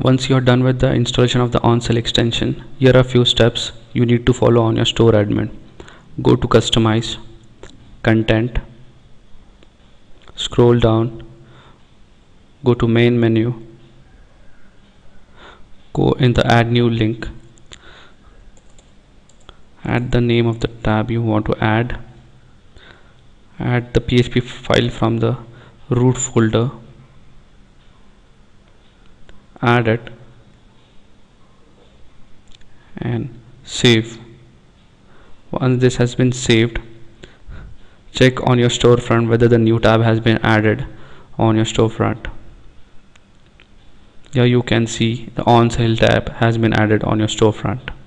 Once you are done with the installation of the OnSale extension, here are a few steps you need to follow on your store admin. Go to customize, content, scroll down, go to main menu, go in the add new link, add the name of the tab you want to add, add the PHP file from the root folder add it and save once this has been saved check on your storefront whether the new tab has been added on your storefront. Here you can see the on sale tab has been added on your storefront